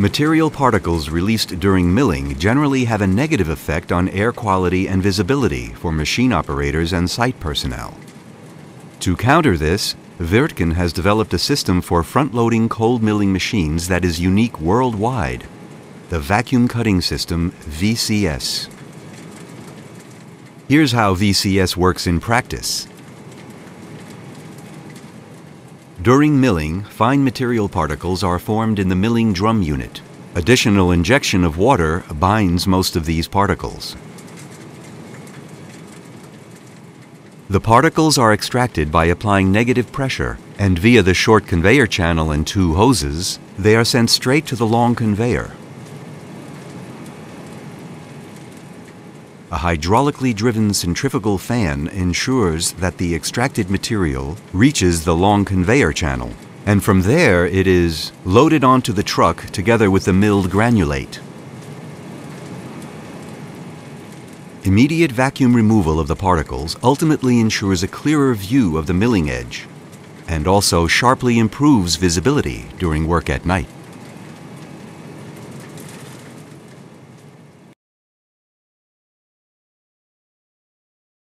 Material particles released during milling generally have a negative effect on air quality and visibility for machine operators and site personnel. To counter this, Wirtgen has developed a system for front-loading cold milling machines that is unique worldwide, the Vacuum Cutting System VCS. Here's how VCS works in practice. During milling, fine material particles are formed in the milling drum unit. Additional injection of water binds most of these particles. The particles are extracted by applying negative pressure, and via the short conveyor channel and two hoses, they are sent straight to the long conveyor. A hydraulically driven centrifugal fan ensures that the extracted material reaches the long conveyor channel, and from there it is loaded onto the truck together with the milled granulate. Immediate vacuum removal of the particles ultimately ensures a clearer view of the milling edge and also sharply improves visibility during work at night.